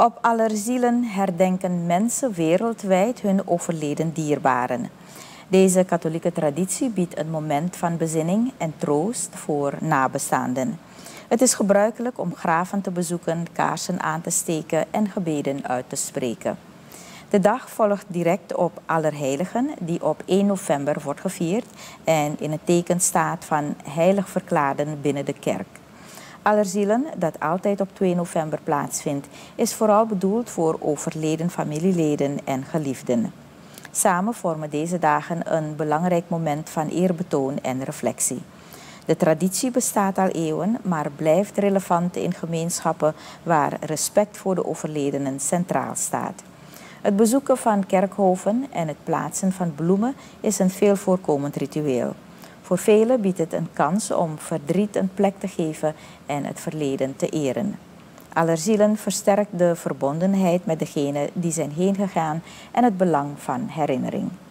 Op Allerzielen herdenken mensen wereldwijd hun overleden dierbaren. Deze katholieke traditie biedt een moment van bezinning en troost voor nabestaanden. Het is gebruikelijk om graven te bezoeken, kaarsen aan te steken en gebeden uit te spreken. De dag volgt direct op Allerheiligen, die op 1 november wordt gevierd en in het teken staat van heilig verklaarden binnen de kerk. Allerzielen, dat altijd op 2 november plaatsvindt, is vooral bedoeld voor overleden familieleden en geliefden. Samen vormen deze dagen een belangrijk moment van eerbetoon en reflectie. De traditie bestaat al eeuwen, maar blijft relevant in gemeenschappen waar respect voor de overledenen centraal staat. Het bezoeken van kerkhoven en het plaatsen van bloemen is een veel voorkomend ritueel. Voor velen biedt het een kans om verdriet een plek te geven en het verleden te eren. Allerzielen versterkt de verbondenheid met degene die zijn heen gegaan en het belang van herinnering.